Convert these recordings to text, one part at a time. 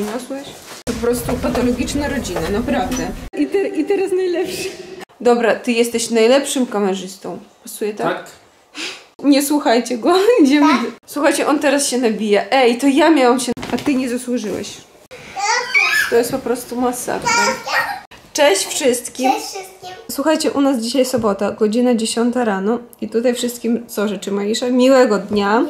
Przyniosłeś? To po prostu patologiczna rodzina, naprawdę. I, te, I teraz najlepszy. Dobra, ty jesteś najlepszym kamerzystą. Pasuje tak? Tak? Nie słuchajcie go, idziemy. Słuchajcie, on teraz się nabija. Ej, to ja miałam się... A ty nie zasłużyłeś. To jest po prostu masakra. Cześć wszystkim. Cześć wszystkim. Słuchajcie, u nas dzisiaj sobota, godzina 10 rano i tutaj wszystkim co życzy Maisza? Miłego dnia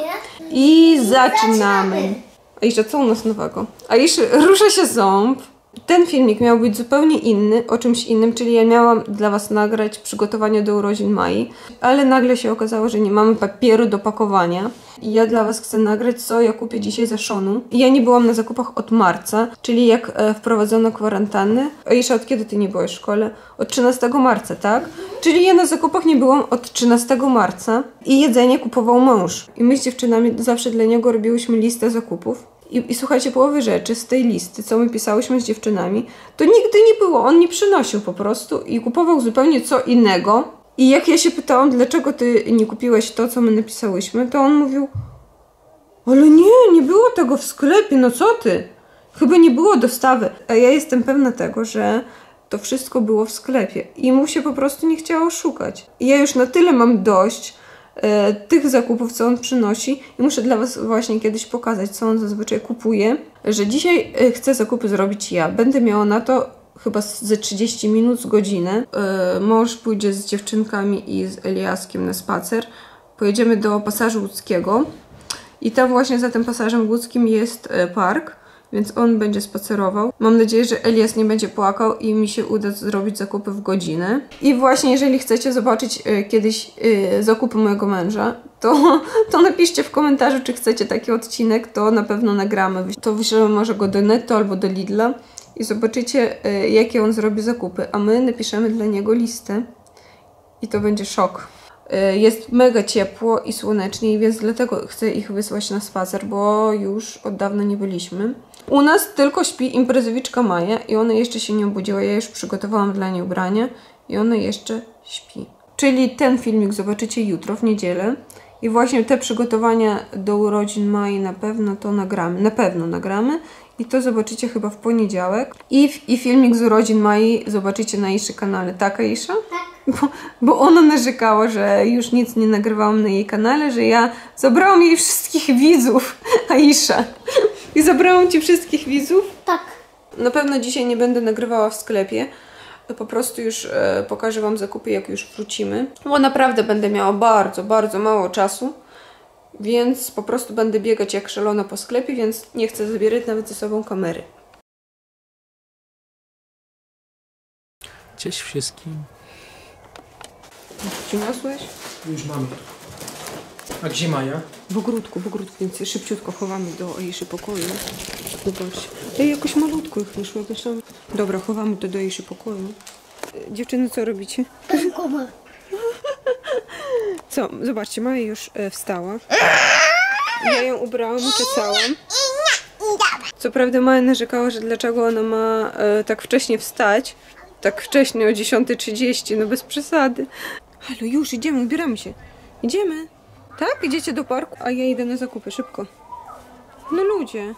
i zaczynamy. Aisza, co u nas nowego? Aisza, rusza się ząb. Ten filmik miał być zupełnie inny, o czymś innym, czyli ja miałam dla Was nagrać przygotowanie do urodzin Mai, ale nagle się okazało, że nie mamy papieru do pakowania i ja dla Was chcę nagrać, co ja kupię dzisiaj za Szonu. I ja nie byłam na zakupach od marca, czyli jak e, wprowadzono kwarantannę. Aisza, od kiedy Ty nie byłaś w szkole? Od 13 marca, tak? Czyli ja na zakupach nie byłam od 13 marca i jedzenie kupował mąż. I my z dziewczynami zawsze dla niego robiłyśmy listę zakupów. I, I słuchajcie, połowy rzeczy z tej listy, co my pisałyśmy z dziewczynami, to nigdy nie było. On nie przynosił po prostu i kupował zupełnie co innego. I jak ja się pytałam, dlaczego ty nie kupiłeś to, co my napisałyśmy, to on mówił, ale nie, nie było tego w sklepie, no co ty? Chyba nie było dostawy. A ja jestem pewna tego, że to wszystko było w sklepie i mu się po prostu nie chciało szukać. I ja już na tyle mam dość tych zakupów, co on przynosi i muszę dla Was właśnie kiedyś pokazać, co on zazwyczaj kupuje, że dzisiaj e, chcę zakupy zrobić ja. Będę miała na to chyba ze 30 minut, z godzinę. E, mąż pójdzie z dziewczynkami i z Eliaskiem na spacer. Pojedziemy do Pasażu Łódzkiego i tam właśnie za tym Pasażem Łódzkim jest e, park, więc on będzie spacerował. Mam nadzieję, że Elias nie będzie płakał i mi się uda zrobić zakupy w godzinę. I właśnie jeżeli chcecie zobaczyć e, kiedyś e, zakupy mojego męża, to, to napiszcie w komentarzu, czy chcecie taki odcinek, to na pewno nagramy. To wyślemy może go do Netto albo do Lidla i zobaczycie, e, jakie on zrobi zakupy, a my napiszemy dla niego listę i to będzie szok. Jest mega ciepło i słonecznie, więc dlatego chcę ich wysłać na spacer, bo już od dawna nie byliśmy. U nas tylko śpi imprezowiczka Maja i ona jeszcze się nie obudziła. Ja już przygotowałam dla niej ubranie i ona jeszcze śpi. Czyli ten filmik zobaczycie jutro, w niedzielę. I właśnie te przygotowania do urodzin Mai na pewno to nagramy. Na pewno nagramy. I to zobaczycie chyba w poniedziałek. I, w- i filmik z urodzin Mai zobaczycie na Iszy kanale. Tak, Aisza? Bo, bo ona narzekała, że już nic nie nagrywałam na jej kanale, że ja zabrałam jej wszystkich widzów, Aisza. I zabrałam ci wszystkich widzów? Tak. Na pewno dzisiaj nie będę nagrywała w sklepie. Po prostu już e, pokażę Wam zakupy, jak już wrócimy. Bo naprawdę będę miała bardzo, bardzo mało czasu. Więc po prostu będę biegać jak szalona po sklepie, więc nie chcę zabierać nawet ze sobą kamery. Cześć wszystkim. Przyniosłeś? Już mamy. A gdzie Maja? W ogródku, w ogródku, więc szybciutko chowamy do Aiszy pokoju. Zobaczcie. Ej, jakoś malutko ich wyszło. Jakoś tam... Dobra, chowamy to do Aiszy pokoju. E, Dziewczyny, co robicie? Kuba. Co? Zobaczcie, Maja już e, wstała. Ja ją ubrałam, uczesałam. Co prawda Maja narzekała, że dlaczego ona ma e, tak wcześnie wstać. Tak wcześnie, o 10.30, no bez przesady. Halo, już idziemy, ubieramy się. Idziemy. Tak? Idziecie do parku? A ja idę na zakupy, szybko. No ludzie,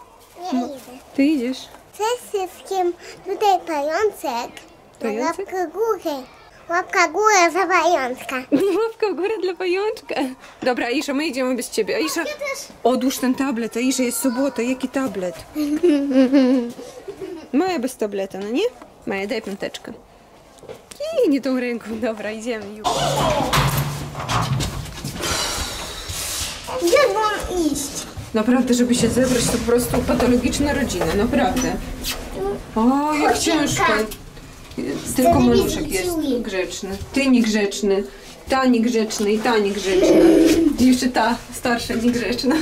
Nie idę. ty idziesz. Cześć wszystkim. Tutaj pajączek. Pajączek? Łapka górę. Łapka górę za pajączka. Łapka w górę dla pajączka. Dobra, Aisza, my idziemy bez ciebie. Aisza, odłóż ten tablet. Aisza, jest sobota. Jaki tablet? Maja bez tableta, no nie? Maja, daj piąteczkę. I nie tą ręką. Dobra, idziemy już. Gdzie mam iść? Naprawdę, żeby się zebrać, to po prostu patologiczna rodzina. Naprawdę. O, jak ciężko. Tylko maluszek jest grzeczny. Ty niegrzeczny. Ta niegrzeczna i ta niegrzeczna. I jeszcze ta starsza niegrzeczna.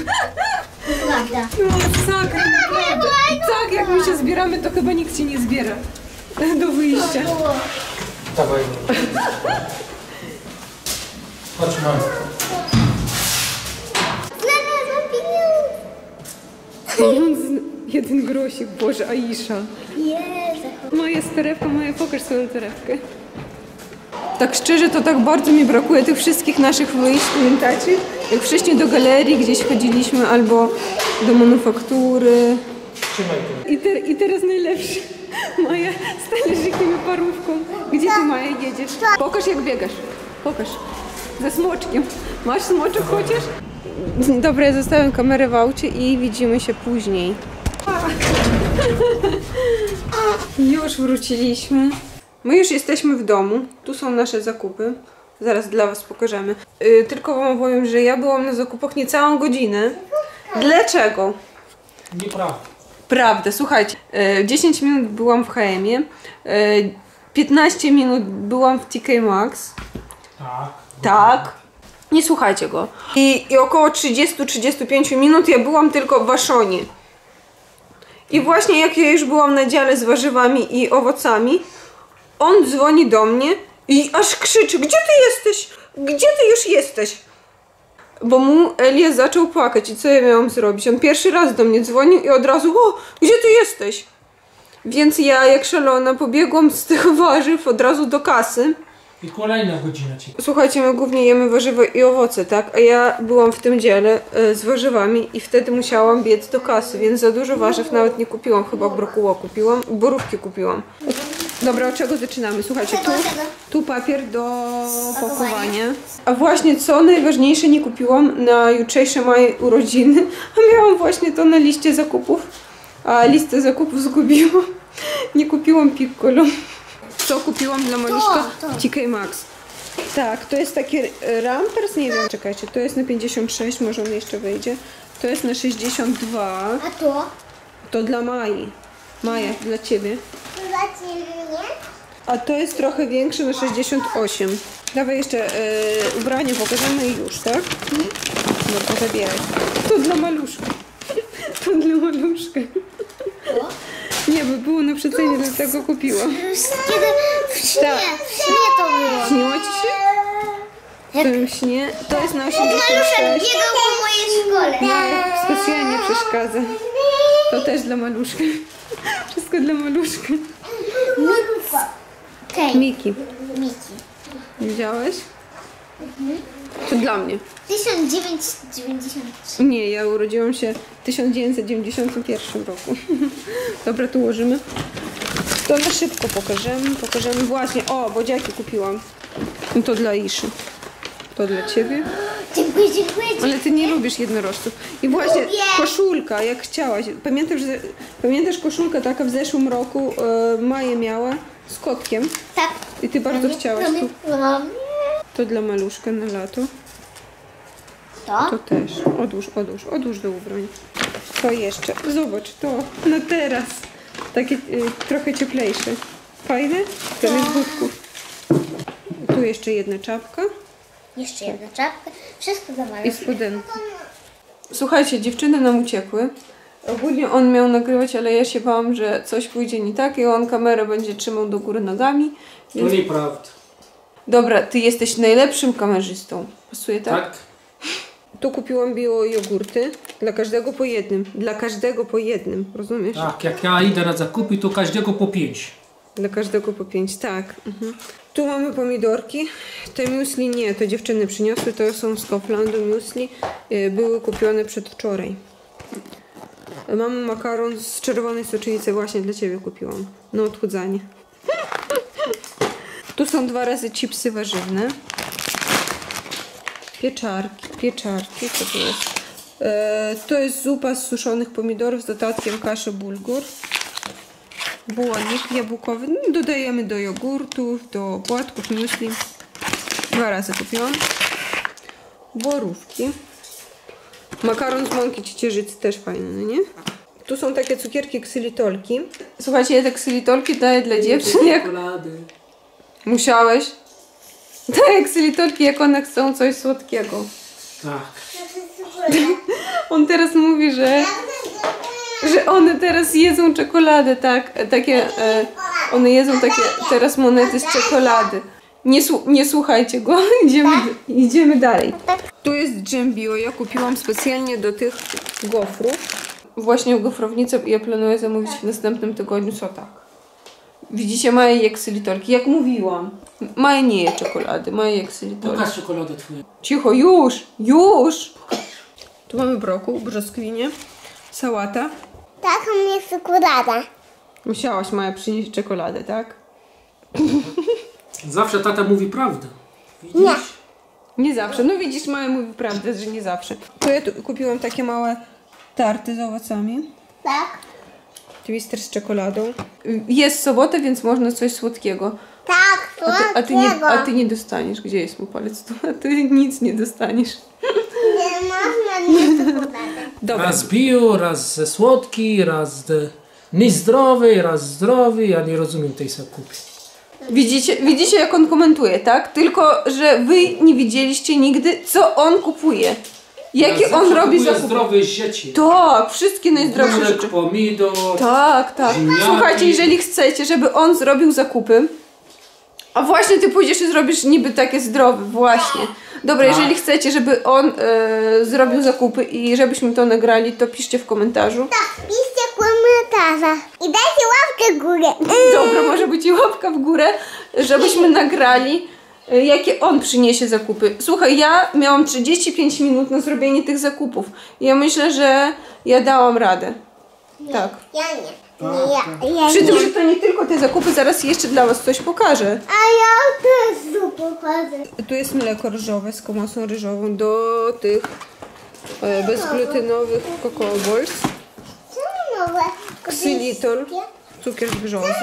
Prawda. No, sakra, naprawdę. Tak, jak my się zbieramy, to chyba nikt się nie zbiera do wyjścia. Dawaj. Chodź. Pieniądz, jeden grosik, Boże, Aisza. Jezu. Moja torebka, moja, pokaż swoją torebkę. Tak szczerze, to tak bardzo mi brakuje tych wszystkich naszych wyjść, pamiętacie? Jak wcześniej do galerii gdzieś chodziliśmy, albo do manufaktury. I, te, I teraz najlepszy. Maja z talerzykiem i parówką. Gdzie ty Maja jedziesz? Pokaż jak biegasz. Pokaż. Ze smoczkiem. Masz smoczek chociaż? Dobra, ja zostawiam kamerę w aucie i widzimy się później. Już wróciliśmy. My już jesteśmy w domu. Tu są nasze zakupy. Zaraz dla Was pokażemy. Yy, tylko Wam powiem, że ja byłam na zakupach niecałą godzinę. Dlaczego? Nieprawda. Prawda, słuchajcie, e, 10 minut byłam w HM-ie, e, 15 minut byłam w TK Maxx, Tak. tak, nie słuchajcie go. I, I około 30-35 minut ja byłam tylko w Waszonie. I właśnie jak ja już byłam na dziale z warzywami i owocami, on dzwoni do mnie i aż krzyczy, gdzie ty jesteś? Gdzie ty już jesteś? Bo mu Elias zaczął płakać i co ja miałam zrobić? On pierwszy raz do mnie dzwonił i od razu, o, gdzie ty jesteś? Więc ja jak szalona pobiegłam z tych warzyw od razu do kasy. I kolejna godzina ci. Słuchajcie, my głównie jemy warzywa i owoce, tak? A ja byłam w tym dziale e, z warzywami i wtedy musiałam biec do kasy, więc za dużo warzyw nawet nie kupiłam. Chyba brokuła kupiłam, borówki kupiłam. Dobra, od czego zaczynamy? Słuchajcie, tu, tu papier do pakowania. A właśnie co najważniejsze nie kupiłam na jutrzejsze moje urodziny, a miałam właśnie to na liście zakupów, a listę zakupów zgubiłam. Nie kupiłam piccolo. Co kupiłam dla Maluszka? To, to. TK Maxx. Tak, to jest taki e, Rampers, nie wiem, czekajcie, to jest na 56, może on jeszcze wejdzie. To jest na 62, A to? to dla Mai. Maja, dla Ciebie. To dla ciebie, nie? A to jest trochę większe na 68. Dawaj jeszcze e, ubranie pokażemy i już, tak? Dobra, zabieraj. To dla maluszka. To dla maluszka. Bo było na przecenie, dlatego kupiłam. Kiedy w śnie, Tak. w śnie to było. Śniło Ci się? W tym śnie. To jest na 86. biegał po mojej szkole. Specjalnie przeszkadza. To też dla maluszka. Wszystko dla maluszka. Okej, Miki, Miki. widziałeś? To dla mnie. 1993. Nie, ja urodziłam się w 1991 roku. Dobra, tu łożymy. To na szybko pokażemy. Pokażemy właśnie. O, bodziaki kupiłam. No to dla Iszy. To dla ciebie. Dziękuję, dziękuję, dziękuję. Ale ty nie lubisz jednorożców. I właśnie Lubię. koszulka, jak chciałaś. Pamiętasz, że, pamiętasz koszulkę taka w zeszłym roku e, Maję miała z kotkiem. Tak. I ty bardzo chciałaś. Tu, Mam. to dla maluszka na lato. To? To też. Odłóż, odłóż, odłóż do ubrań. To jeszcze. Zobacz, to na teraz. Takie y, trochę cieplejsze. Fajne? Zamiast butków. Tu jeszcze jedna czapka Jeszcze jedna czapka. Wszystko za i spodenki. Słuchajcie, dziewczyny nam uciekły. Ogólnie on miał nagrywać, ale ja się bałam, że coś pójdzie nie tak i on kamerę będzie trzymał do góry nogami. To Więc... nieprawda. Dobra, ty jesteś najlepszym kamerzystą. Pasuje tak? Tak? Tu kupiłam bio jogurty. Dla każdego po jednym. Dla każdego po jednym. Rozumiesz? Tak, jak ja idę na zakupy, to każdego po pięć. Dla każdego po pięć, tak. Mhm. Tu mamy pomidorki. Te muesli nie, to dziewczyny przyniosły. To są z Kauflandu muesli. Yy, Były kupione przedwczoraj. Mamy makaron z czerwonej soczynicy. Właśnie dla Ciebie kupiłam. Na odchudzanie. Tu są dwa razy chipsy warzywne. Pieczarki, pieczarki, co to jest? E, to jest zupa z suszonych pomidorów z dodatkiem kaszy bulgur. Błonik jabłkowy. No, Dodajemy do jogurtów, do płatków, muesli. Dwa razy kupiłam. Borówki. Makaron z mąki ciecierzycy też fajny, no nie? Tu są takie cukierki ksylitolki. Słuchajcie, ja te ksylitolki daję dla dziewczyn, jak musiałeś. Daję ksylitolki, jak one chcą coś słodkiego. Tak. On teraz mówi, że, że one teraz jedzą czekoladę, tak? Takie, e, one jedzą takie teraz monety z czekolady. Nie, słu- nie słuchajcie go, idziemy, idziemy dalej. Tu jest dżem bio, ja kupiłam specjalnie do tych gofrów. Właśnie w gofrownicy ja planuję zamówić w następnym tygodniu sotak. Widzicie, Maja je ksylitolki, jak mówiłam. Maja nie je czekolady, Maja je ksylitolki. Pokaż czekoladę twoją. Cicho, już, już! Tu mamy brokuł, brzoskwinie, sałata. Taką jest czekolada. Musiałaś Maja przynieść czekoladę, tak? Zawsze tata mówi prawdę. Widzisz? Nie. Nie zawsze. No widzisz, Maja mówi prawdę, że nie zawsze. To ja tu kupiłam takie małe tarty z owocami. Tak. Twister z czekoladą. Jest sobota, więc można coś słodkiego. Tak, A ty, a ty, nie, a ty nie dostaniesz. Gdzie jest mój palec? Tu, a ty nic nie dostaniesz. Nie można czekolady. Dobra. Raz bio, raz ze słodki, raz de niezdrowy, raz zdrowy. Ja nie rozumiem tej zakupy. Widzicie, widzicie, jak on komentuje, tak? Tylko, że wy nie widzieliście nigdy, co on kupuje. Jakie ja on robi zakupy. zdrowe rzeczy. Tak, wszystkie najzdrowsze Burek, rzeczy. pomidor. Tak, tak. Ziemniaki. Słuchajcie, jeżeli chcecie, żeby on zrobił zakupy, a właśnie ty pójdziesz i zrobisz niby takie zdrowe, właśnie. Dobra, Tak. jeżeli chcecie, żeby on e, zrobił zakupy i żebyśmy to nagrali, to piszcie w komentarzu. Tak, piszcie komentarze. I dajcie łapkę w górę. Dobra, może być i łapka w górę, żebyśmy nagrali, jakie on przyniesie zakupy. Słuchaj, ja miałam 35 minut na zrobienie tych zakupów. Ja myślę, że ja dałam radę. Tak. Ja nie. Nie, ja, ja Przy nie. tym, że to nie tylko te zakupy, zaraz jeszcze dla was coś pokażę. A ja też zupę chodzę. Tu jest mleko ryżowe z komosą ryżową do tych e, bezglutenowych cocoa balls. Co nowe Xylitol, kupiliście? cukier brzozy.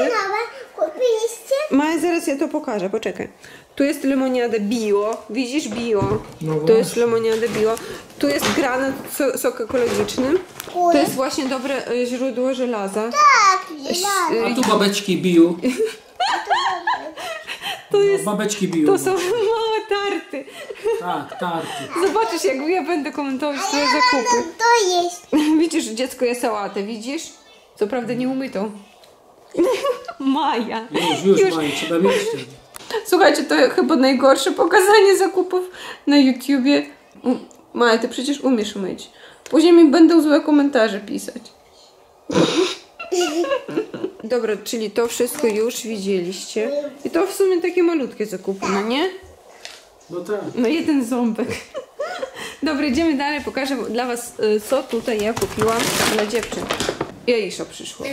Kupiliście? Maja, zaraz ja to pokażę, poczekaj. Tu jest lemoniada bio, widzisz bio. No to jest lemoniada bio. Tu jest granat, so, sok ekologiczny. To jest właśnie dobre e, źródło żelaza. Tak, zielone. A tu babeczki biją. To jest, Babeczki biją. to są małe tarty. Tak, tarty. Zobaczysz, jak ja będę komentować twoje Ja zakupy. to jeść. Widzisz, dziecko je sałatę, widzisz? Co prawda nie umytą. Maja. Już, już, Maju, trzeba mieć wtedy. Słuchajcie, to chyba najgorsze pokazanie zakupów na YouTubie. Maja, ty przecież umiesz myć. Później mi będą złe komentarze pisać. Dobra, czyli to wszystko już widzieliście. I to w sumie takie malutkie zakupy, no nie? No tak. No jeden ząbek. Dobra, idziemy dalej. Pokażę dla was, y, co tutaj ja kupiłam dla dziewczyn. I Aisha przyszła.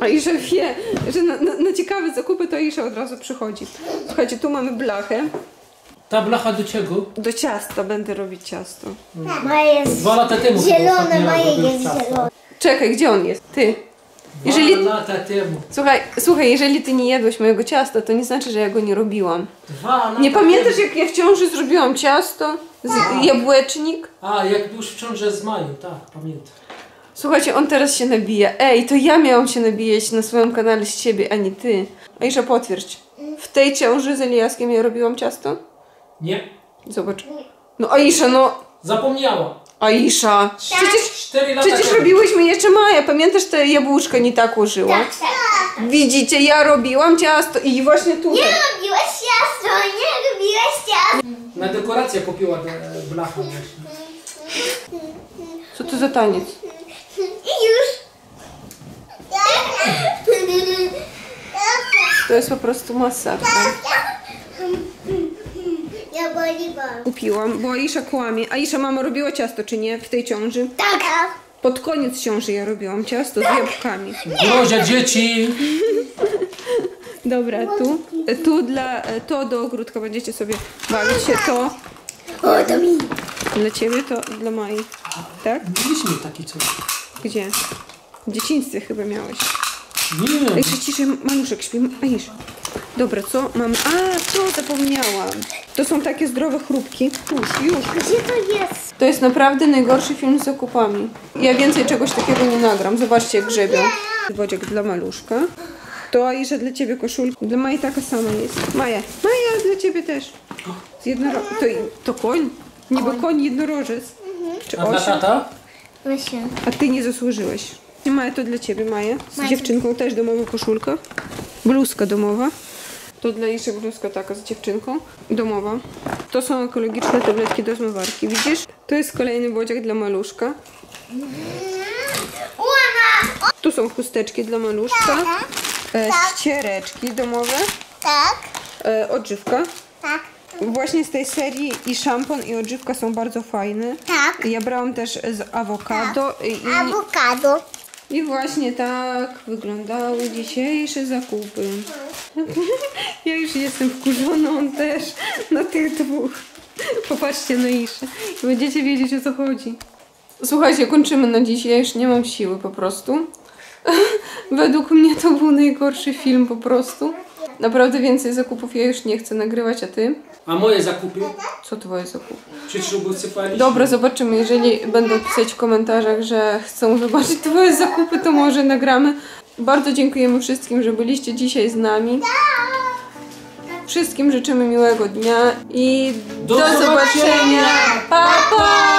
Aisha wie, że na, na, na ciekawe zakupy to Aisha od razu przychodzi. Słuchajcie, tu mamy blachę. Ta blacha do czego? Do ciasta będę robić ciasto. Moje jest Dwa lata temu. zielone, ostatnio moje robiłem jest ciasto. zielone. Czekaj, gdzie on jest? Ty. Dwa Jeżeli- lata temu. Słuchaj, słuchaj, jeżeli ty nie jadłeś mojego ciasta, to nie znaczy, że ja go nie robiłam. Dwa lata Nie pamiętasz, temu. jak ja w ciąży zrobiłam ciasto? Z jabłecznik? A, jak już w ciąży z Maju, tak, pamiętam. Słuchajcie, on teraz się nabija. Ej, to ja miałam się nabijać na swoim kanale z ciebie, a nie ty. Aisza, potwierdź. W tej ciąży z Eliaskiem ja robiłam ciasto? Nie. Zobacz. No Aisza, no... Zapomniała. Aisza! Przecież, Cztery lata przecież temu. robiłyśmy jeszcze Maja. Pamiętasz, te jabłuszka nie tak użyła? Tak, tak. Widzicie, ja robiłam ciasto i właśnie tutaj. Nie lubiłeś ciasto, nie lubiłeś ciasto. Na dekorację kupiła e, blachę właśnie. Co to za taniec? I już. To jest po prostu masakra. Ja boli bol. Kupiłam, bo Aisza kłamie. Aisza, mama robiła ciasto, czy nie? W tej ciąży? Tak. Pod koniec ciąży ja robiłam ciasto z jabłkami. Grozia dzieci. Dobra, tu, tu dla, to do ogródka będziecie sobie bawić się, to O, to mi. dla ciebie, to dla Mai. Tak? Mieliśmy taki coś. Gdzie? W dzieciństwie chyba miałeś. Nie. Jeszcze ciszej, maluszek śpi. Aisz. Dobra, co mamy? A, co zapomniałam. To są takie zdrowe chrupki. Już, już. Gdzie to jest? To jest naprawdę najgorszy film z zakupami. Ja więcej czegoś takiego nie nagram. Zobaczcie, jak grzebią. Wodziek dla maluszka. To Aisza dla ciebie koszulka. Dla Maji taka sama jest. Maja. Maja, dla ciebie też. Z jednoro... to, to koń. Niby koń jednorożec. Czy A dla osiem. tata? Właśnie. A ty nie zasłużyłeś. Nie Maja, to dla ciebie, Maja. Z dziewczynką też domowa koszulka. Bluzka domowa. To dla Iszy bluzka taka z dziewczynką. Domowa. To są ekologiczne tabletki do zmywarki. Widzisz? To jest kolejny bodziak dla maluszka. Tu są chusteczki dla maluszka. E, ściereczki domowe. Tak. E, odżywka. Tak. Właśnie z tej serii i szampon i odżywka są bardzo fajne. Tak. Ja brałam też z awokado i, i Awokado. I właśnie tak wyglądały dzisiejsze zakupy. Ja już jestem wkurzona, on też, na tych dwóch. Popatrzcie na Iszę będziecie wiedzieć o co chodzi. Słuchajcie, kończymy na dziś, ja już nie mam siły po prostu. Według mnie to był najgorszy film po prostu. Naprawdę więcej zakupów ja już nie chcę nagrywać, a ty? A moje zakupy? Co twoje zakupy? Przecież obsypaliśmy. Dobra, zobaczymy. Jeżeli będą pisać w komentarzach, że chcą zobaczyć twoje zakupy, to może nagramy. Bardzo dziękujemy wszystkim, że byliście dzisiaj z nami. Wszystkim życzymy miłego dnia i do, Do zobaczenia. zobaczenia. Pa, pa!